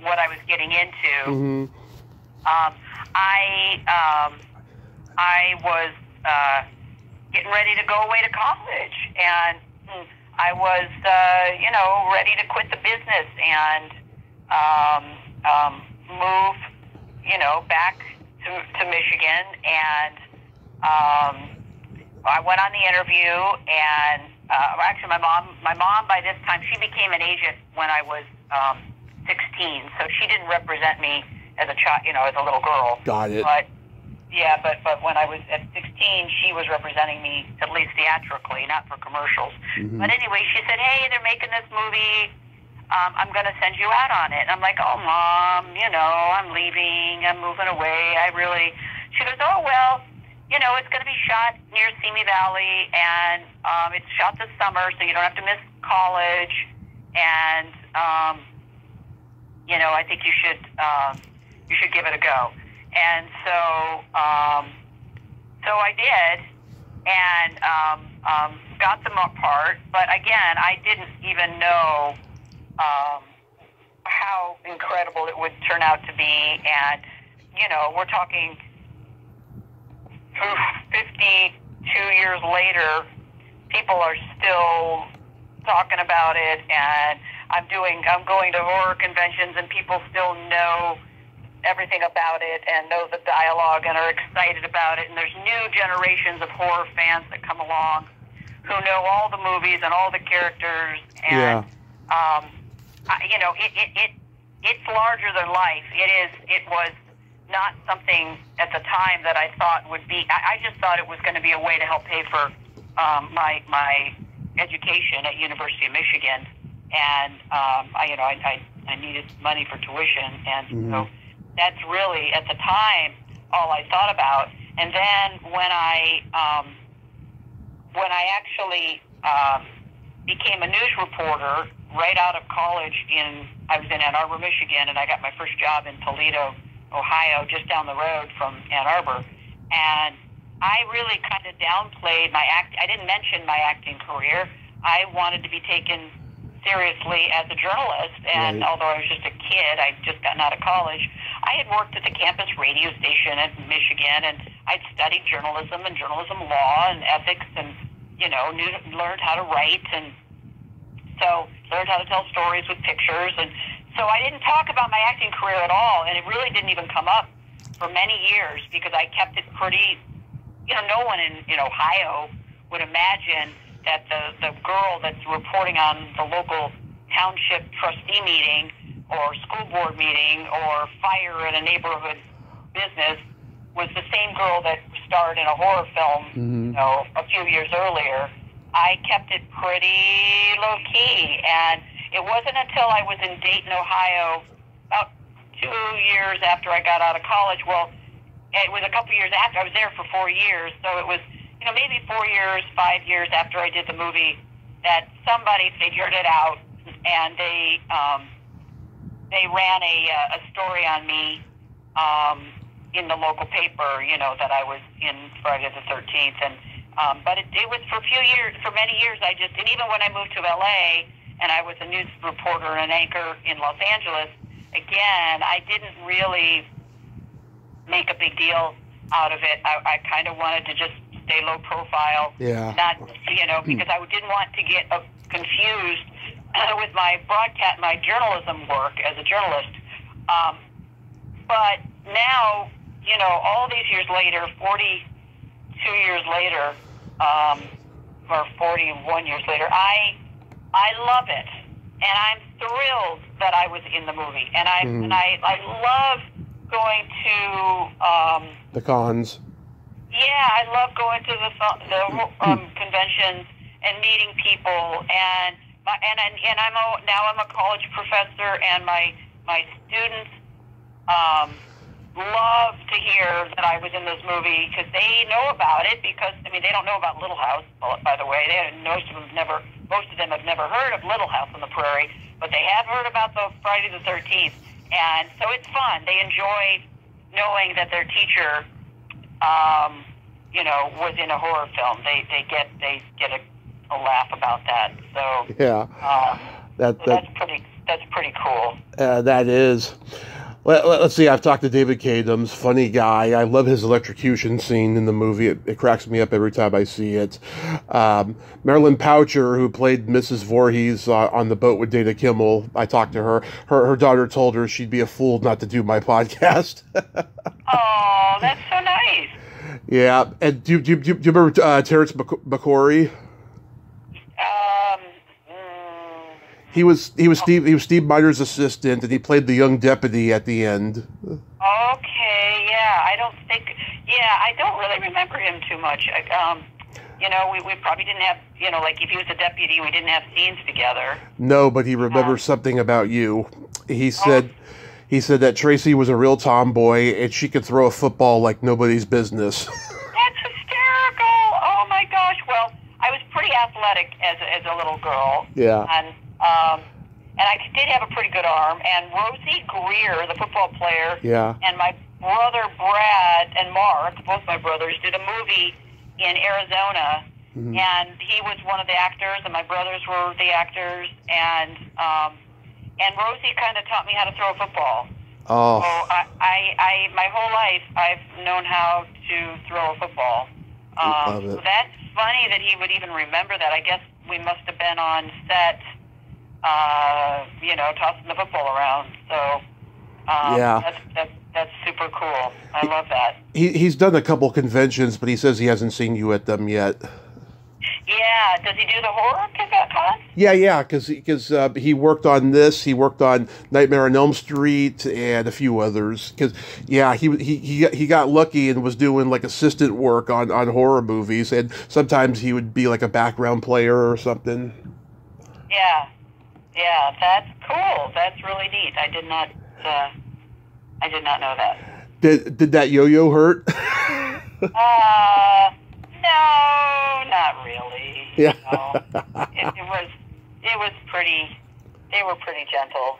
Speaker 3: what I was getting into.
Speaker 1: hmm
Speaker 3: Um, I um, I was uh, getting ready to go away to college, and mm, I was uh, you know ready to quit the business and um, um, move you know back to, to Michigan, and um, I went on the interview, and uh, actually my mom my mom by this time she became an agent when I was um, 16, so she didn't represent me as a child, you know, as a little girl.
Speaker 1: Got it.
Speaker 3: But yeah, but but when I was at 16, she was representing me at least theatrically, not for commercials.
Speaker 1: Mhm.
Speaker 3: But anyway, she said, "Hey, they're making this movie. Um, I'm going to send you out on it." And I'm like, "Oh, mom, you know, I'm leaving. I'm moving away. I really." She goes, "Oh well." You know, it's going to be shot near Simi Valley, and um, it's shot this summer, so you don't have to miss college. And um, you know, I think you should um, you should give it a go. And so um, so I did, and um, um, got them apart. But again, I didn't even know um, how incredible it would turn out to be. And you know, we're talking 52 years later, people are still talking about it, and I'm doing, I'm going to horror conventions, and people still know everything about it and know the dialogue and are excited about it. And there's new generations of horror fans that come along who know all the movies and all the characters, and um, I, you know, it, it, it it's larger than life. It is. It was not something at the time that I thought would be. I, I just thought it was going to be a way to help pay for um, my my education at University of Michigan, and um, I, you know, I, I I needed money for tuition, and so that's really at the time all I thought about. And then when I um, when I actually um, became a news reporter right out of college in I was in Ann Arbor, Michigan, and I got my first job in Toledo, Ohio, just down the road from Ann Arbor, and I really kind of downplayed my act. I didn't mention my acting career. I wanted to be taken seriously as a journalist, and
Speaker 1: Right.
Speaker 3: although I was just a kid, I'd just gotten out of college. I had worked at the campus radio station in Michigan, and I'd studied journalism and journalism law and ethics, and you know, knew, learned how to write, and so learned how to tell stories with pictures, and so I didn't talk about my acting career at all, and it really didn't even come up for many years because I kept it pretty. You know, no one in in Ohio would imagine that the the girl that's reporting on the local township trustee meeting or school board meeting or fire in a neighborhood business was the same girl that starred in a horror film, you mm-hmm. know, a few years earlier. I kept it pretty low key, and it wasn't until I was in Dayton, Ohio, about two years after I got out of college. Well, it was a couple years after I was there for four years, so it was you know maybe four years, five years after I did the movie that somebody figured it out, and they um, they ran a uh, a story on me um, in the local paper. You know that I was in Friday the Thirteenth, and um, but it, it was for a few years, for many years. I just and even when I moved to LA and I was a news reporter and an anchor in Los Angeles, again I didn't really make a big deal out of it. I, I kind of wanted to just stay low profile,
Speaker 1: Yeah.
Speaker 3: not you know because I didn't want to get uh, confused uh, (clears throat) with my broadcast, my journalism work as a journalist. Um, but now, you know, all these years later, 42 years later, um, or 41 years later, I I love it, and I'm thrilled that I was in the movie, and I and I I love going to. Um,
Speaker 1: The cons.
Speaker 3: yeah, I love going to the the um, conventions and meeting people, and my, and and, and I'm a, now I'm a college professor, and my my students um, love to hear that I was in this movie because they know about it. Because I mean, they don't know about Little House, by the way. They most of them have never most of them have never heard of Little House on the Prairie, but they have heard about the Friday the Thirteenth, and so it's fun. They enjoy knowing that their teacher um, you know, was in a horror film. They they get they get a, a laugh about that. So,
Speaker 1: Yeah.
Speaker 3: uh,
Speaker 1: That
Speaker 3: so
Speaker 1: that
Speaker 3: that's pretty that's pretty cool.
Speaker 1: uh, that is. Let, let, us see. I've talked to David Katims, funny guy. I love his electrocution scene in the movie. It, it cracks me up every time I see it. Um, Marilyn Poucher, who played Mrs. Voorhees uh, on the boat with Dana Kimmel, I talked to her. Her her daughter told her she'd be a fool not to do my (laughs) podcast.
Speaker 3: Oh, that's so nice.
Speaker 1: yeah. And do, do, do, do you remember uh, Terrence Mc- McCorry?
Speaker 3: Um, mm,
Speaker 1: He was he was Steve he was Steve Miner's assistant, and he played the young deputy at the end.
Speaker 3: okay, yeah. I don't think. Yeah, I don't really remember him too much. I, um, you know, we we probably didn't have. You know, like if he was a deputy, we didn't have scenes together.
Speaker 1: No, but he remembers something about you. He said he said that Tracie was a real tomboy and she could throw a football like nobody's business. (laughs)
Speaker 3: That's hysterical. Oh my gosh. Well, I was pretty athletic as a, as a little girl.
Speaker 1: Yeah.
Speaker 3: And um, and I did have a pretty good arm. And Rosey Grier, the football player,
Speaker 1: yeah.
Speaker 3: and my brother Brad and Mark, both my brothers, did a movie in Arizona. And he was one of the actors, and my brothers were the actors, and um, and Rosey kind of taught me how to throw a football. So
Speaker 1: Oh,
Speaker 3: I, I, I, my whole life, I've known how to throw a football.
Speaker 1: Love
Speaker 3: Um,
Speaker 1: it.
Speaker 3: that's funny that he would even remember that. I guess we must have been on set, uh, you know, tossing the football around. So um,
Speaker 1: Yeah.
Speaker 3: that's, that's that's super cool. I love that.
Speaker 1: he he's done a couple conventions, but he says he hasn't seen you at them yet.
Speaker 3: Yeah. Does he do the horror con?
Speaker 1: Yeah, yeah, because because uh, he worked on this, he worked on Nightmare on Elm Street and a few others. Because yeah, he he he got- he got lucky and was doing like assistant work on on horror movies, and sometimes he would be like a background player or something.
Speaker 3: Yeah. Yeah, that's cool. That's really neat. I did not. Uh, I did not know that.
Speaker 1: Did did that yo-yo hurt? (laughs)
Speaker 3: Uh, no, not really.
Speaker 1: Yeah.
Speaker 3: No. It, it was. It was pretty. They were pretty gentle.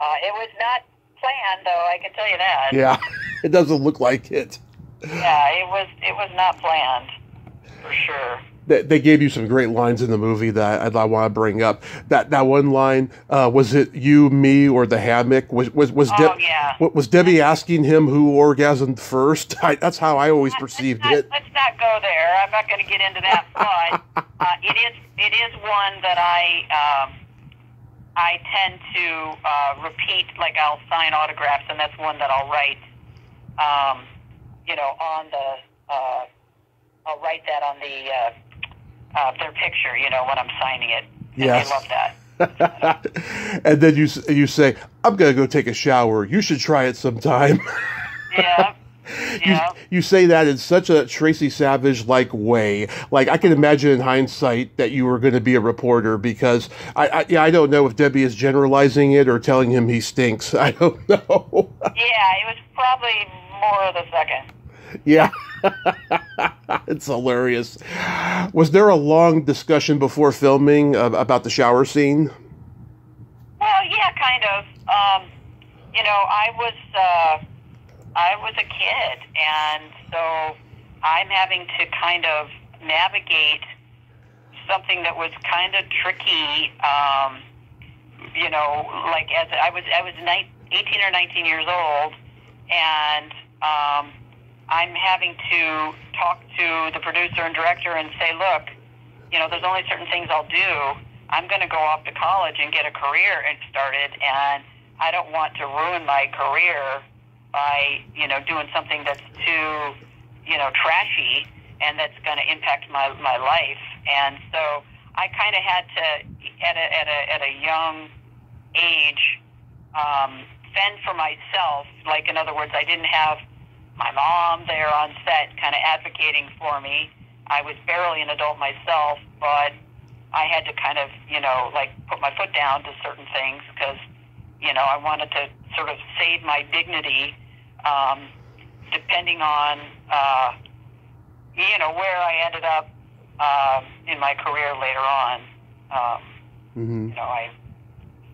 Speaker 3: Uh, it was not planned, though. I can tell you that.
Speaker 1: yeah, (laughs) it doesn't look like it.
Speaker 3: Yeah, it was. It was not planned, for sure.
Speaker 1: They, they gave you some great lines in the movie that I, I want to bring up. That that one line uh, was it you, me, or the hammock? Was was was,
Speaker 3: Oh, yeah.
Speaker 1: was Debbie asking him who orgasmed first? (laughs) I, that's how I always perceived
Speaker 3: let's not,
Speaker 1: it.
Speaker 3: Let's not go there. I'm not going to get into that, (laughs) but uh, it is it is one that I um, I tend to uh, repeat. Like I'll sign autographs, and that's one that I'll write. Um, you know, on the uh, I'll write that on the uh, uh, their picture. You know, when I'm signing it. And
Speaker 1: Yes.
Speaker 3: they love that. (laughs)
Speaker 1: and then you you say, "I'm gonna go take a shower. You should try it sometime." (laughs)
Speaker 3: Yeah.
Speaker 1: you, you say that in such a Tracie Savage like way. Like I can imagine in hindsight that you were going to be a reporter because I, I yeah I don't know if Debbie is generalizing it or telling him he stinks. (laughs) I don't know.
Speaker 3: Yeah, it was probably more of the second.
Speaker 1: Yeah. (laughs) it's hilarious. Was there a long discussion before filming about the shower scene?
Speaker 3: Well, yeah, kind of. Um, you know, I was uh, I was a kid, and so I'm having to kind of navigate something that was kind of tricky. Um, you know, like as I was I was nine, 18 or 19 years old, and um, I'm having to talk to the producer and director and say, look, you know, there's only certain things I'll do. I'm going to go off to college and get a career and started, and I don't want to ruin my career by, you know, doing something that's too, you know, trashy and that's going to impact my my life. And so I kind of had to, at a at a at a young age, um, fend for myself. Like in other words, I didn't have my mom there on set, kind of advocating for me. I was barely an adult myself, but I had to kind of, you know, like put my foot down to certain things because, you know, I wanted to sort of save my dignity, um, depending on, uh, you know, where I ended up um, in my career later on. Um,
Speaker 1: Mm-hmm.
Speaker 3: you know, I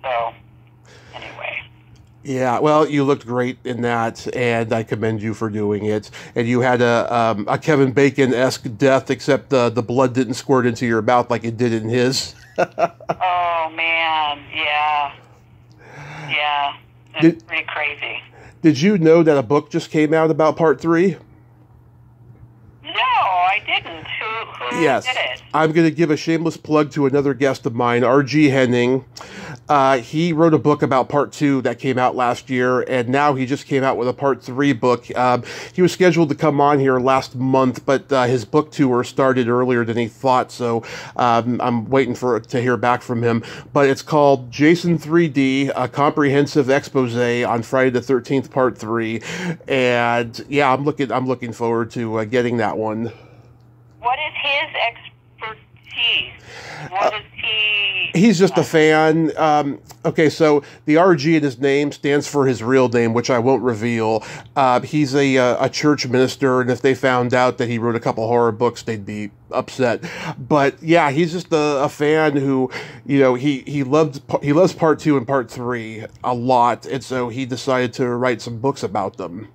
Speaker 3: so anyway.
Speaker 1: Yeah, well, you looked great in that, and I commend you for doing it. And you had a um, a Kevin Bacon esque death, except the the blood didn't squirt into your mouth like it did in his. (laughs)
Speaker 3: Oh man, yeah, yeah, it's
Speaker 1: Did-
Speaker 3: pretty crazy.
Speaker 1: Did you know that a book just came out about part three?
Speaker 3: No, I didn't. Who, who
Speaker 1: Yes.
Speaker 3: did it?
Speaker 1: I'm going to give a shameless plug to another guest of mine, R.G. Henning. Uh, he wrote a book about part two that came out last year, and now he just came out with a part three book. Um, he was scheduled to come on here last month, but uh, his book tour started earlier than he thought, so um, I'm waiting for to hear back from him. But it's called Jason 3D, a comprehensive expose on Friday the 13th, part three, and yeah, I'm looking I'm looking forward to uh, getting that one.
Speaker 3: What is his expertise? What is he?
Speaker 1: He's just a fan. Um, okay, so the RG in his name stands for his real name, which I won't reveal. Uh, he's a uh, a church minister, and if they found out that he wrote a couple horror books, they'd be upset. But yeah, he's just a, a fan who, you know, he he loved he loves part two and part three a lot, and so he decided to write some books about them.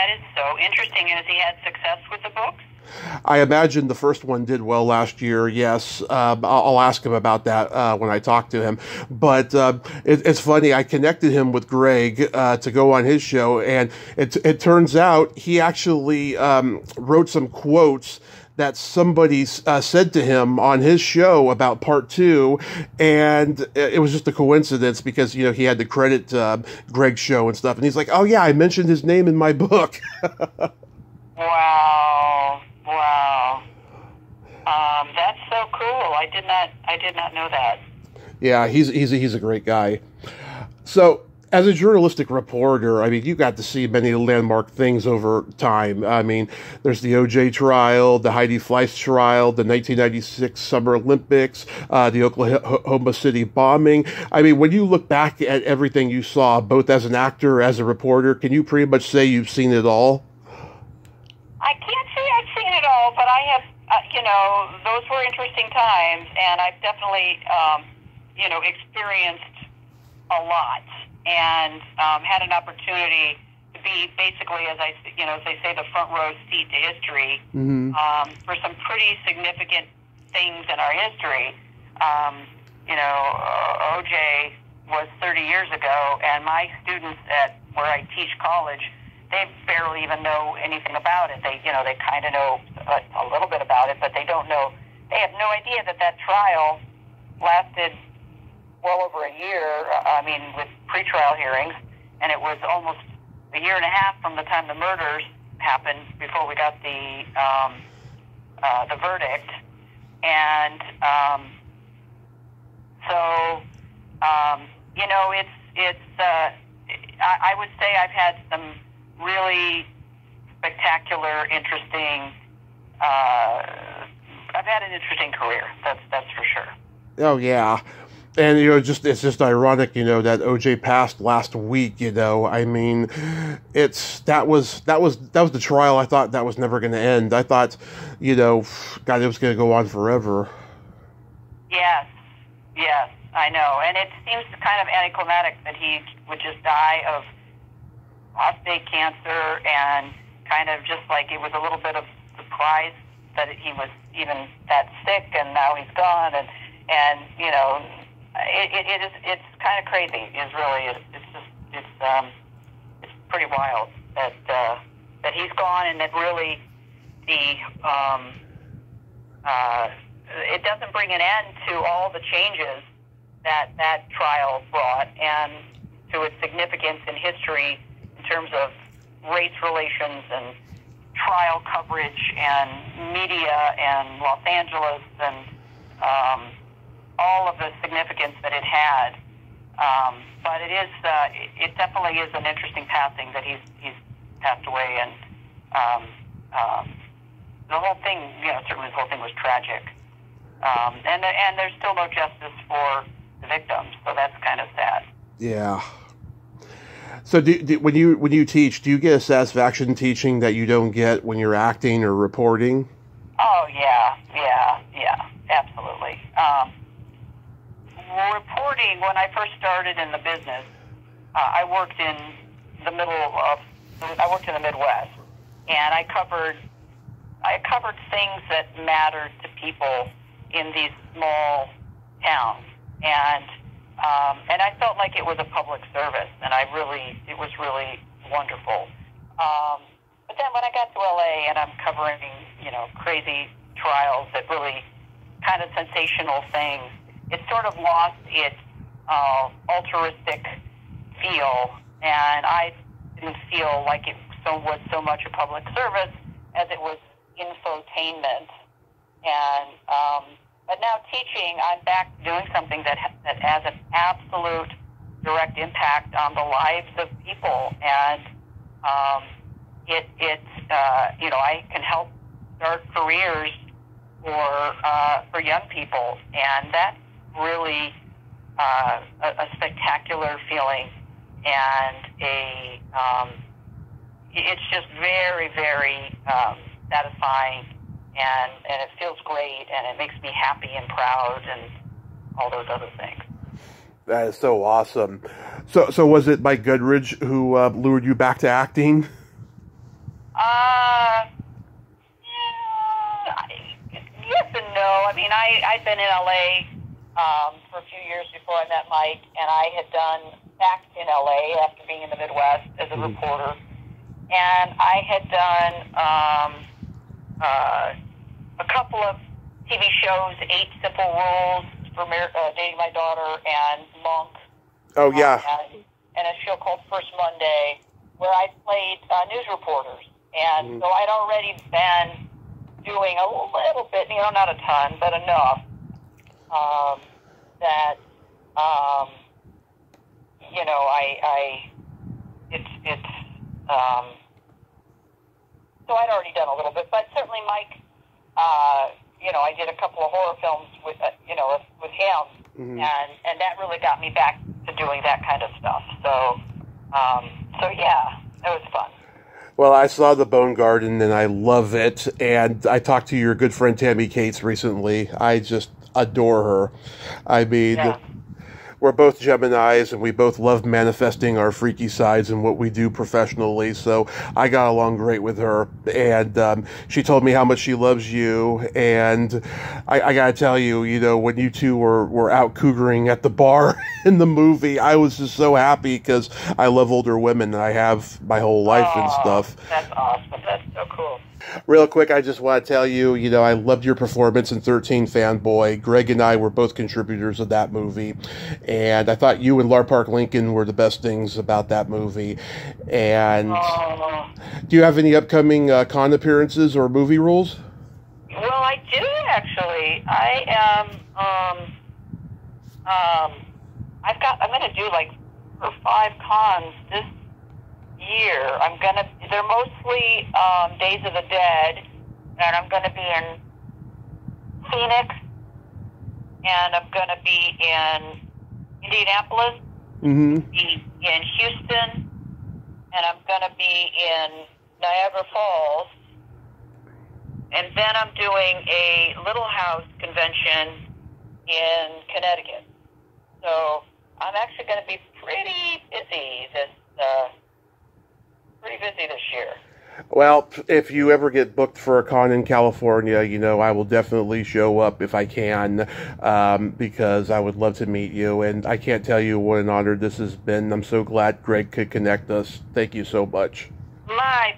Speaker 3: That is so interesting. Has he had success with the books?
Speaker 1: I imagine the first one did well last year. Yes, um, I'll, I'll ask him about that uh, when I talk to him. But uh, it, it's funny. I connected him with Greg uh, to go on his show, and it it turns out he actually um, wrote some quotes that somebody uh, said to him on his show about part two, and it was just a coincidence because you know he had to credit uh, Greg's show and stuff, and he's like, "Oh yeah, I mentioned his name in my book." (laughs)
Speaker 3: Wow, wow. Um, that's so cool. I did not. I did not know that.
Speaker 1: Yeah, he's he's he's a great guy. So as a journalistic reporter, I mean, you got to see many landmark things over time. I mean, there's the OJ trial, the Heidi Fleiss trial, the 1996 Summer Olympics, uh, the Oklahoma City bombing. I mean, when you look back at everything you saw, both as an actor, as a reporter, can you pretty much say you've seen it all?
Speaker 3: I can't say I've seen it all, but I have, uh, you know, those were interesting times, and I've definitely, um, you know, experienced a lot and um, had an opportunity to be basically, as I, you know, as they say, the front row seat to history mm-hmm. um, for some pretty significant things in our history. Um, you know, uh, OJ was 30 years ago, and my students at where I teach college, they barely even know anything about it. They, you know, they kind of know a, a little bit about it, but they don't know. They have no idea that that trial lasted well over a year. I mean, with pretrial hearings, and it was almost a year and a half from the time the murders happened before we got the um, uh, the verdict, and um, so um, you know, it's it's. Uh, I, I would say I've had some really spectacular, interesting. Uh, I've had an interesting career. That's that's for sure.
Speaker 1: Oh yeah and you know just it's just ironic you know that oj passed last week you know. I mean it's that was that was that was the trial i thought that was never going to end. I thought you know god it was going to go on forever.
Speaker 3: Yes. Yes. I know. And it seems kind of anticlimactic that he would just die of prostate cancer and kind of just like it was a little bit of surprise that he was even that sick and now he's gone. And and you know it, it, is it's kind of crazy. Is really it's just it's um it's pretty wild that uh, that he's gone and that really the um uh it doesn't bring an end to all the changes that that trial brought and to its significance in history in terms of race relations and trial coverage and media and Los Angeles and um, all of the significance that it had. Um, but it is, uh, it definitely is an interesting passing that he's he's passed away, and um, um, the whole thing, you know, certainly the whole thing was tragic. Um, and and there's still no justice for the victims, so that's kind of sad.
Speaker 1: Yeah. So, do, do, when you when you teach, do you get a satisfaction teaching that you don't get when you're acting or reporting?
Speaker 3: Oh yeah, yeah, yeah, absolutely. Um, reporting, when I first started in the business, uh, I worked in the middle of, I worked in the Midwest, and I covered, I covered things that mattered to people in these small towns, and um, and I felt like it was a public service, and I really, it was really wonderful. Um, but then when I got to LA and I'm covering, you know, crazy trials that really kind of sensational things, it sort of lost its uh, altruistic feel, and I didn't feel like it so was so much a public service as it was infotainment. And um, but now teaching, I'm back doing something that ha- that has an absolute direct impact on the lives of people, and um, it it uh, you know I can help start careers for uh, for young people, and that really uh, a, a spectacular feeling and a um, it's just very very um, satisfying and and it feels great and it makes me happy and proud and all those other things.
Speaker 1: That is so awesome. So so was it Mike Goodridge who uh, lured you back to acting?
Speaker 3: Uh, yeah, yes and no. I mean, I I'd been in LA um, for a few years before I met Mike, and I had done back in LA after being in the Midwest as a mm-hmm. reporter, and I had done um, uh, a couple of TV shows, Eight Simple Rules for Mar- uh, Dating My Daughter, and Monk.
Speaker 1: Oh yeah.
Speaker 3: and, and a show called First Monday, where I played uh, news reporters, and mm-hmm. so I'd already been doing a little bit, you know, not a ton, but enough um, that um, you know, I, I, it's, it's, um, so I'd already done a little bit, but certainly Mike, uh, you know, I did a couple of horror films with, uh, you know, with him,
Speaker 1: Mhm.
Speaker 3: and and that really got me back to doing that kind of stuff. So, um, so yeah, it was fun.
Speaker 1: Well, I saw the Bone Garden and I love it. And I talked to your good friend Tammy Cates recently. I just adore her. I mean,
Speaker 3: Yeah.
Speaker 1: we're both Geminis and we both love manifesting our freaky sides and what we do professionally. So I got along great with her. And um, she told me how much she loves you. And I, I got to tell you, you know, when you two were, were out cougaring at the bar (laughs) in the movie, I was just so happy because I love older women and I have my whole life and stuff.
Speaker 3: That's awesome. That's so cool.
Speaker 1: Real quick, I just want to tell you, you know, I loved your performance in 13 Fanboy. Greg and I were both contributors of that movie. And I thought you and Lar Park Lincoln were the best things about that movie. And
Speaker 3: Oh.
Speaker 1: do you have any upcoming uh, con appearances or movie roles?
Speaker 3: Well, I do actually. I am. Um, um, I've got. I'm going to do like four or five cons this year. I'm going to. They're mostly um, Days of the Dead, and I'm going to be in Phoenix, and I'm going to be in Indianapolis,
Speaker 1: Mm-hmm.
Speaker 3: in Houston, and I'm going to be in Niagara Falls. And then I'm doing a Little House convention in Connecticut. So I'm actually going to be pretty busy this, uh, pretty busy this year.
Speaker 1: Well, if you ever get booked for a con in California, you know, I will definitely show up if I can, um, because I would love to meet you. And I can't tell you what an honor this has been. I'm so glad Greg could connect us. Thank you so much.
Speaker 3: My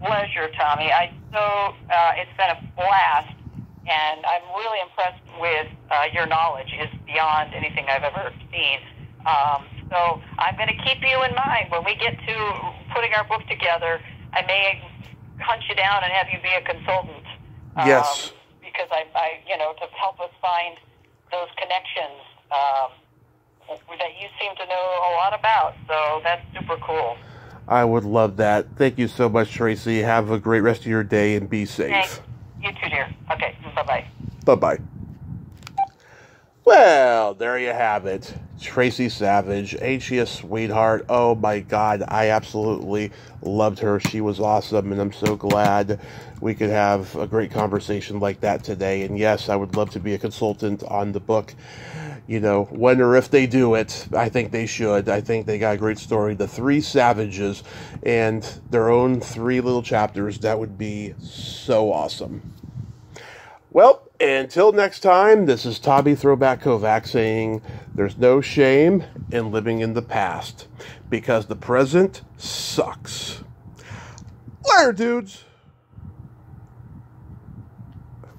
Speaker 3: pleasure, Tommy. I so uh, it's been a blast, and I'm really impressed with uh, your knowledge. It's beyond anything I've ever seen. Um, so I'm going to keep you in mind when we get to putting our book together. I may hunt you down and have you be a consultant. um,
Speaker 1: Yes.
Speaker 3: Because I, I, you know, to help us find those connections um, that you seem to know a lot about. So that's super cool.
Speaker 1: I would love that. Thank you so much, Tracie. Have a great rest of your day and be
Speaker 3: Thanks.
Speaker 1: safe.
Speaker 3: You too, dear. Okay, bye bye.
Speaker 1: Bye bye. Well, there you have it. Tracie Savage. Ain't she a sweetheart? Oh my god, I absolutely loved her. She was awesome, and I'm so glad we could have a great conversation like that today. And yes, I would love to be a consultant on the book. You know, when or if they do it, I think they should. I think they got a great story. The Three Savages and their own three little chapters. That would be so awesome. Well, until next time, this is Tommy Throwback Kovac saying there's no shame in living in the past because the present sucks. Later, dudes.